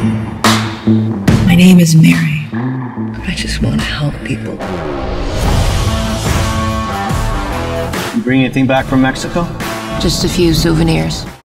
My name is Mary, I just want to help people. You bring anything back from Mexico? Just a few souvenirs.